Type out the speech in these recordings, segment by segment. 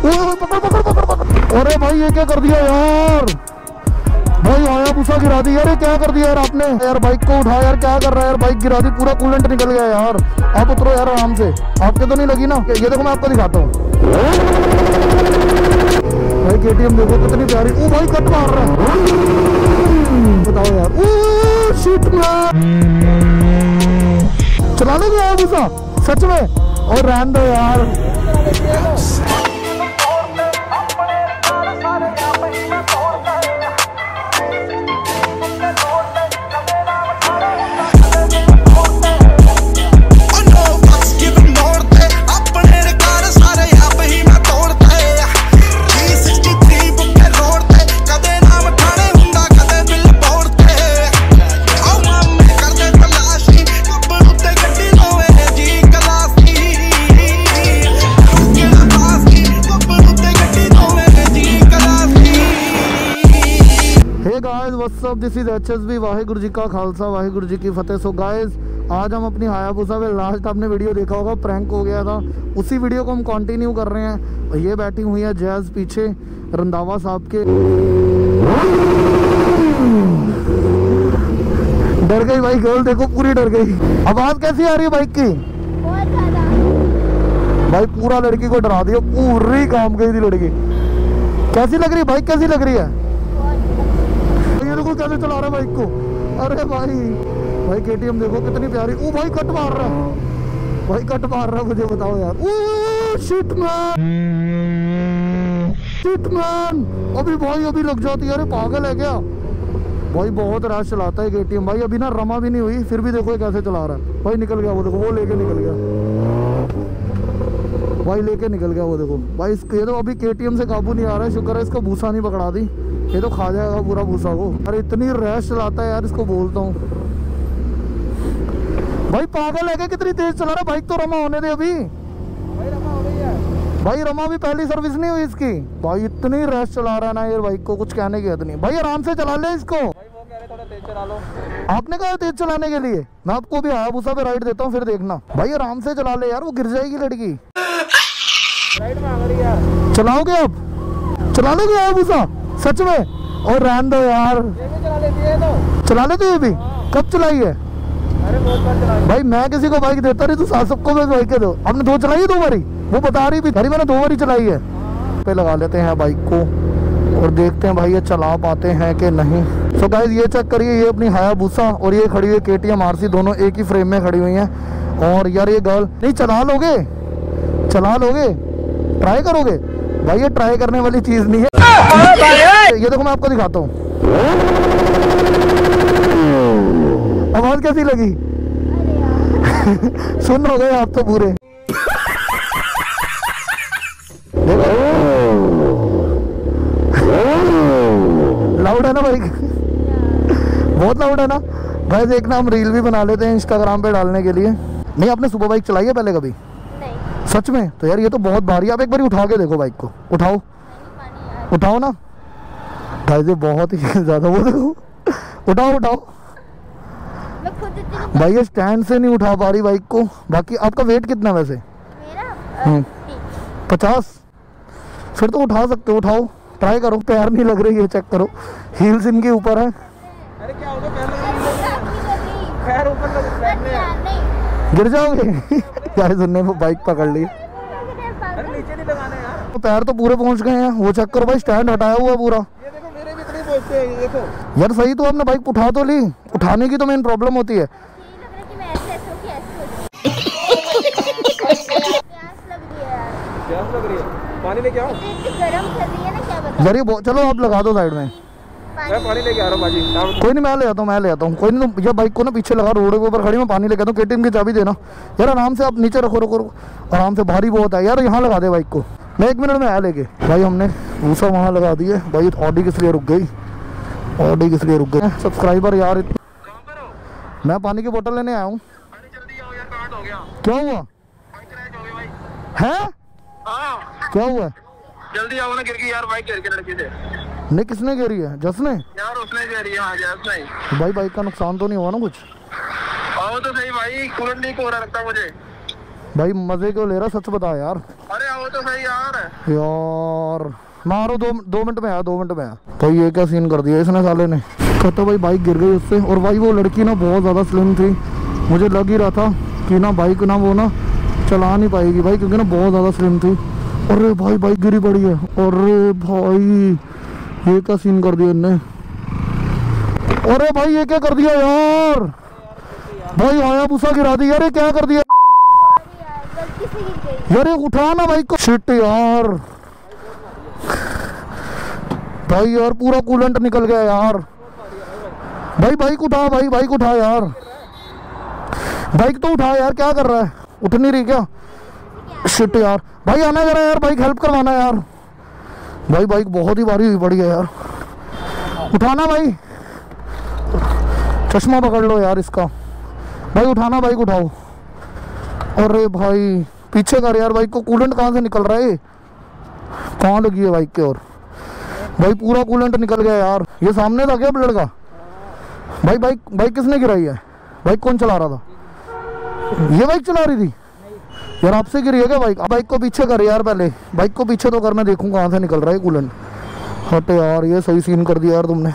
अरे भाई, ये क्या कर दिया यार? भाई, आया भूसा गिरा दी। ये क्या कर दिया यार आपने? यार बाइक को उठा यार, क्या कर रहा है यार? बाइक गिरा दी, पूरा कूलेंट निकल गया यार। आप उतरो यार आराम से। आपके तो नहीं लगी ना? ये देखो, मैं आपको दिखाता हूँ। भाई केटीएम देखो, कितनी प्यारी। ओ भाई, कट मार रहा है। बताओ यार। ओ शिट चला लेंगे यार भूसा सच में? और रहन दो यार। Hey guys what's up this is HSB Waheguru ji का खालसा वाहिगुरु जी की फतेह सो गाइस आज हम अपनी हायाबुसा में लास्ट आपने वीडियो देखा होगा प्रैंक हो गया था उसी वीडियो को हम कंटिन्यू कर रहे हैं ये बैठी हुई है जैज पीछे रंधावा साहब के डर गई भाई गर्ल देखो पूरी डर गई। आवाज़ कैसी आ रही है बाइक की? भाई पूरा लड़की को डरा दिया पूरी काम गई थी लड़की। कैसी लग रही है बाइक कैसी लग रही है? देखो कैसे चला रहा है बाइक को। अरे भाई भाई केटीएम देखो कितनी प्यारी। ओ भाई, कट मार रहा है। भाई, कट मार रहा है, मुझे बताओ यार। Oh shit man shit man अभी भाई, अभी लग जाती है। अरे पागल है क्या? भाई, बहुत रैश चलाता है केटीएम भाई, अभी ना रमा भी नहीं हुई, फिर भी देखो ये कैसे चला रहा है। भाई, निकल गया वो देखो, वो लेके निकल गया। भाई, लेके निकल गया वो देखो। भाई, इसके तो अभी केटीएम से काबू नहीं आ रहा है, शुक्र है इसका भूसा नहीं पकड़ा दी। ये तो खा जाएगा पूरा भूसा को अरे इतनी रैश चलाता है यार इसको बोलता हूँ। भाई पागल है क्या? कितनी तेज चला रहा? है बाइक तो रमा होने दे अभी। भाई रमा भी पहली सर्विस नहीं हुई इसकी। भाई इतनी रैश चला रहा है ना ये बाइक को कुछ कहने की हद नहीं। भाई आराम से चला ले इसको। आपने कहा तेज चलाने के लिए। मैं आपको भी हायाबुसा पे राइड देता हूँ फिर देखना। भाई आराम से चला ले यार वो गिर जाएगी लड़की। चलाओगे आप? चला लोगे हायाबुसा सच में? और रहन दो यार। चला लेते ये भी? कब चलाई है? भाई, मैं किसी को बाइक देता नहीं, तू सात सबको मैं बाइक दो आपने दो चलाई है, दो बारी? वो बता रही भी अरे मैंने दो बारी चलाई है। पे लगा लेते हैं बाइक को, और देखते हैं भाई, ये चला पाते हैं कि नहीं। सो so गाइज़ ये चेक करिए, ये अपनी हायाबुसा और ये खड़ी हुई के टी एम दोनों एक ही फ्रेम में खड़ी हुई हैं। और यार, ये गर्ल नहीं, चला लोगे? चला लोगे? ट्राई करोगे? भाई ये ट्राई करने वाली चीज़ नहीं है। ये देखो मैं आपको दिखाता हूँ। आवाज़ कैसी लगी? सुन हो गए आप तो पूरे। लाउड है ना भाई? बहुत लाउड है ना? भाई देखना हम रील भी बना लेते हैं इंस्टाग्राम पे डालने के लिए। नहीं आपने सुबह बाइक चलाई है पहले कभी? सच में? तो यार ये तो बहुत भारी आप एक बार उठा के देखो बाइक को। उठाओ। उठाओ ना। भाई ये बहुत ही ज़्यादा वो देखो उठाओ उठाओ। मैं खुद इतनी भाई ये स्टैंड से नहीं उठा पा रही बाइक को। बाकी आपका वेट कितना वैसे? मेरा? हम्म। पचास? फिर तो उठा सकते हो उठाओ। ट्राई करो। पैर नहीं लग रही है चेक करो। हील्स इनके ऊपर है। अरे क्या होगा पैर पैर पैर ऊपर लग बैठने हैं नहीं गिर जाओगे? गाइस उनने वो बाइक पकड़ ली। अरे नीचे नहीं लगाने यार तो पैर तो पूरे पहुँच गए हैं। वो चेक करो भाई स्टैंड हटाया हुआ पूरा ये देखो मेरे भी इतने पहुँचते हैं ये देखो यार सही तो आपने बाइक उठा तो ली। उठाने की तो मेन प्रॉब्लम होती है। यार क्या ये चलो आप लगा दो साइड में। मैं पानी लेके आ रहा हूँ बाजी। कोई नहीं मैं ले आता हूँ मैं ले आता हूँ। कोई नहीं तुम ये बाइक को ना पीछे लगा रोड के ऊपर खड़ी मैं पानी लेके आता हूँ। केटीएम की चाबी देना। यार आराम से आप नीचे रखो रखो रखो। आराम से भारी बहुत है। यार यहाँ लगा दे बाइक को। मैं एक मिनट में आया लेके। भाई हमने दूसरा वहाँ लगा दिया भाई ऑडी किस लिए रुक गई? ऑडी किस लिए रुक गई? सब्सक्राइबर यार मैं पानी की बोतल लेने आया हूँ। अरे जल्दी आओ यार काट हो गया क्या हुआ? बाइक क्रैश हो? गई भाई है। हाँ क्या हुआ? जल्दी आओ ना गिर गई यार बाइक गिर के लड़की से। नहीं किसने गिरी है? जस ने? यार उसने गिरी है हाँ जैस नहीं तो भाई बाइक का नुकसान तो नहीं हुआ ना कुछ? आओ तो सही भाई कूलेंट लीक हो रहा लगता मुझे। भाई मज़े क्यों ले रहा सच बता यार। अरे आओ तो सही यार। यार मारो दो दो मिनट में आया दो मिनट में आया। भाई ये क्या सीन कर दिया इसने साले ने? कहता भाई बाइक गिर गई उससे। और भाई वो लड़की ना बहुत ज़्यादा स्लिम थी। मुझे लग ही रहा था कि ना बाइक ना वो ना चला नहीं पाएगी भाई क्योंकि ना बहुत ज़्यादा स्लिम थी। अरे भाई बाइक गिरी पड़ी है। अरे भाई। ये क्या सीन कर दिया इनने? अरे भाई, ये क्या कर दिया यार? भाई, आया भूसा गिरा दी। यार ये क्या कर दिया? यार ये उठा ना बाइक को शिट यार। भाई, यार, पूरा कूलेंट निकल गया यार। भाई बाइक उठा, भाई बाइक उठा यार। बाइक तो उठा यार, क्या कर रहा है? उठ नहीं रही क्या? शिट यार। भाई, आना जरा यार बाइक हेल्प करवाना यार। भाई, बाइक बहुत ही भारी हुई पड़ी है यार। उठाना भाई। चश्मा पकड़ लो यार इसका। भाई, उठाना बाइक, उठाओ। अरे भाई, पीछे कर यार, बाइक को कूलेंट कहाँ से निकल रहा है? कहाँ लगी है बाइक के और भाई, पूरा कूलेंट निकल गया यार। ये सामने था क्या लड़का भाई, बाइक बाइक किसने गिराई है? बाइक कौन चला रहा था? ये बाइक चला रही थी? यार आपसे गिरी है क्या बाइक बाइक को पीछे कर यार पहले। बाइक को पीछे तो कर मैं देखूँ कहाँ से निकल रहा है कूलेंट हट यार ये सही सीन कर दिया यार तुमने।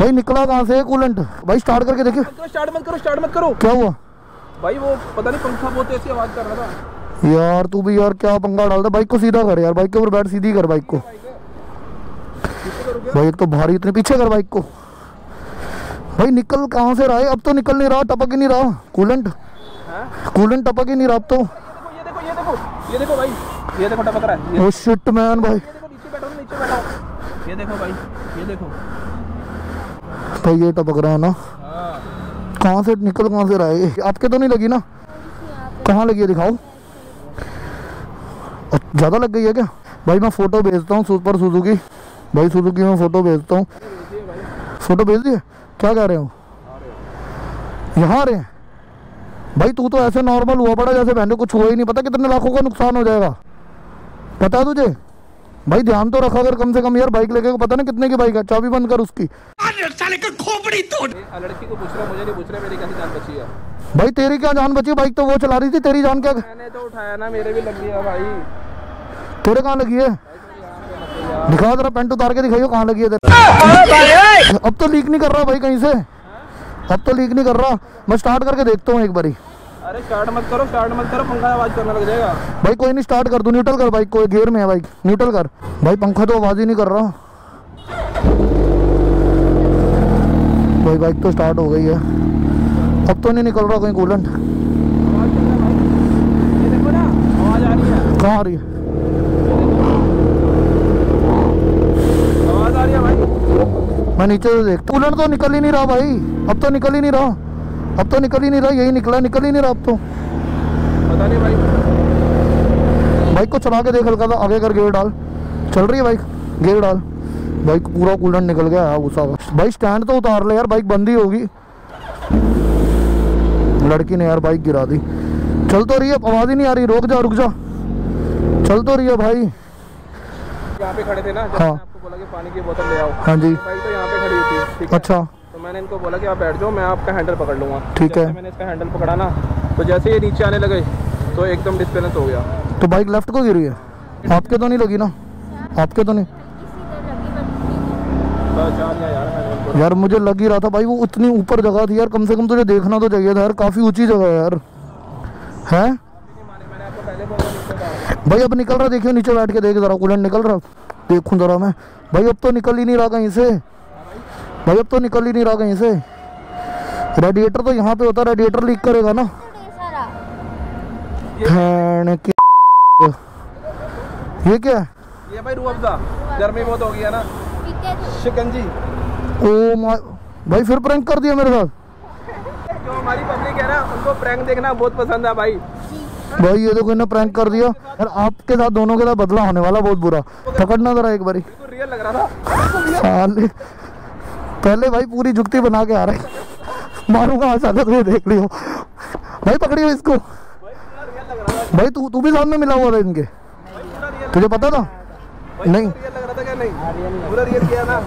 भाई निकला कहाँ से कूलेंट भाई स्टार्ट करके देखिए करो स्टार्ट मत करो स्टार्ट मत करो। क्या हुआ? भाई वो पता नहीं पंखा बहुत ऐसी आवाज़ कर रहा था। यार तू भी यार क्या पंगा डालता बाइक को सीधा कर यार बाइक के ऊपर बैठ सीधी कर बाइक को। भाई एक तो भारी इतने पीछे कर बाइक को। भाई निकल कहाँ से रहा है? अब तो निकल नहीं रहा टपक ही नहीं रहा। कूलेंट? कूलेंट टपक ही नहीं रहा तो। ये देखो ये देखो ये देखो भाई ये देखो टपक रहा है ये ओ शिट मैन भाई। देखो नीचे बैठो नीचे बैठो। ये देखो भाई ये देखो। भाई ये टपक रहा है ना। हाँ। कहाँ से निकल कहाँ से रहा है? आपके तो नहीं लगी ना? कहाँ लगी है दिखाओ। ज़्यादा लग गई है क्या? भाई मैं फ़ोटो भेजता हूँ सुपर सुजुकी। भाई सुजुकी में फ़ोटो भेजता हूँ। फ़ोटो भेज दिए? क्या कह रहे हो। यहाँ आ रहे हैं? भाई तू तो ऐसे नॉर्मल हुआ पड़ा जैसे मैंने कुछ हुआ ही नहीं। पता कितने लाखों का नुकसान हो जाएगा? पता है तुझे? भाई ध्यान तो रखा अगर कम से कम यार बाइक लेके पता ना कितने की बाइक है चाबी बंद कर उसकी। ये लड़की को पूछ रहा मुझे नहीं पूछ रहा मेरी कैसे जान बची है? भाई तेरी क्या जान बची? बाइक तो वो चला रही थी तेरी जान क्या मैंने तो उठाया ना मेरे भी लग गया भाई। तेरे कहाँ लगी है? दिखाओ जरा पेंट उतार के दिखाइयो कहाँ लगी है अब तो लीक नहीं कर रहा भाई कहीं से। अब तो लीक नहीं कर रहा। मैं स्टार्ट करके देखता हूँ एक बारी। अरे स्टार्ट मत करो स्टार्ट मत करो पंखा आवाज़ करने लग जाएगा। भाई कोई नहीं स्टार्ट कर दो न्यूट्रल कर बाइक को गियर में है बाइक न्यूट्रल कर। भाई पंखा तो आवाज़ ही नहीं कर रहा। भाई बाइक तो स्टार्ट हो गई है। अब तो नहीं निकल रहा कहीं कूलेंट कहाँ आ रही है आवाज़ आ रही है भाई मैं नीचे से देख कूलेंट तो निकल ही नहीं रहा भाई। अब तो निकल ही नहीं रहा। अब तो निकल ही नहीं रहा यही निकला निकल ही नहीं रहा अब तो। पता नहीं भाई। बाइक को चला के देख हल्का सा आगे कर गियर डाल। चल रही है बाइक गियर डाल। बाइक पूरा कूलेंट निकल गया है का भाई स्टैंड तो उतार ले यार बाइक बंद ही होगी। लड़की ने यार बाइक गिरा दी। चल तो रही है आवाज़ ही नहीं आ रही रुक जा रुक जा। चल तो रही है भाई। यहाँ पे खड़े थे ना हाँ। बोला कि पानी की बोतल ले आओ। हाँ जी। भाई तो यहाँ पे खड़ी थी ठीक है? अच्छा। तो मैंने इनको बोला कि आप बैठ जाओ मैं आपका हैंडल पकड़ लूँगा। ठीक है। मैंने इसका हैंडल पकड़ा ना तो जैसे ये नीचे आने लगे तो एकदम डिस्बैलेंस हो गया। तो बाइक लेफ़्ट को गिरी है? आपके तो नहीं लगी ना? आपके तो नहीं? यार यार मुझे लग ही रहा था भाई वो इतनी ऊपर जगह थी यार कम से कम तुझे देखना तो चाहिए था यार काफ़ी ऊँची जगह है यार। है? भाई अब निकल रहा देखियो नीचे बैठ के देख जरा कूलेंट निकल रहा। देखूँ जरा मैं। भाई अब तो निकल ही नहीं रहा कहीं से। भाई अब तो निकल ही नहीं रहा कहीं से। रेडिएटर तो यहाँ पे होता रेडिएटर लीक करेगा ना। ये की ये क्या? है ये भाई रूह गर्मी बहुत हो गई है ना। है शिकंजी ओ माय भाई फिर प्रैंक कर दिया मेरे साथ। जो हमारी पब्लिक है ना उनको प्रैंक देखना बहुत पसंद है भाई। भाई ये देखो इन्हें प्रैंक कर दिया। यार आपके साथ दोनों के साथ बदला होने वाला बहुत बुरा। पकड़ना जरा एक बारी। रियल लग रहा था। पहले भाई पूरी जुगती बना के आ रहे। मारूँगा अचानक ये देख लियो। भाई पकड़ियो इसको। भाई तू तू भी सामने मिला हुआ था इनके। तुझे पता था? नहीं रियल लग रहा था क्या नहीं? पूरा रियल किया ना?